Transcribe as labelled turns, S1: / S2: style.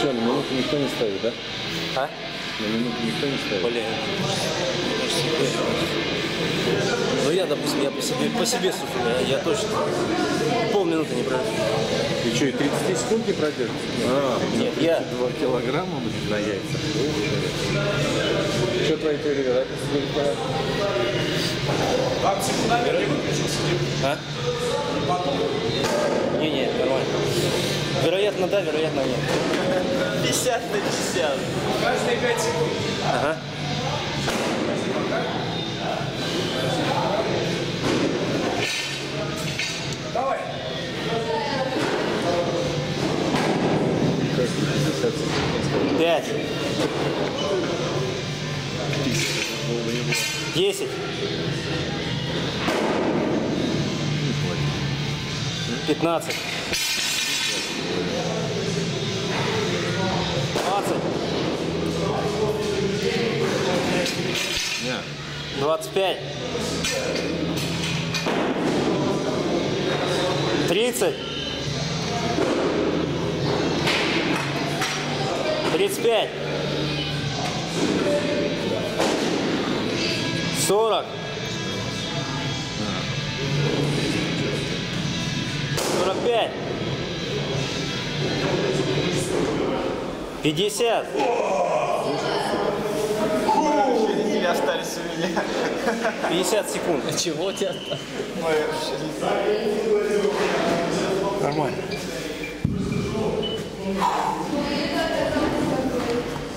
S1: Что, на минуту никто не ставит, да?
S2: А?
S1: На минуту никто не ставит.
S2: Блин. Ну я, допустим, я по себе, по себе сужу, я, я точно полминуты не пройду.
S1: И что, и 30 секунд не продержишься? А,
S2: Нет, я
S1: 2 килограмма будет на яйца. Что твои теории сколько?
S2: А? Вероятно, да, вероятно, нет.
S3: 50 на 50.
S4: Каждые 5 секунд.
S2: Ага.
S4: Давай.
S1: Как 50 секунд?
S2: Пять. Десять. Пятнадцать. Двадцать.
S1: Не.
S2: Двадцать пять. Тридцать. Тридцать пять. Сорок. Сорок пять. Пятьдесят.
S3: Или остались у меня.
S2: Пятьдесят секунд.
S3: Чего у тебя?
S2: Нормально.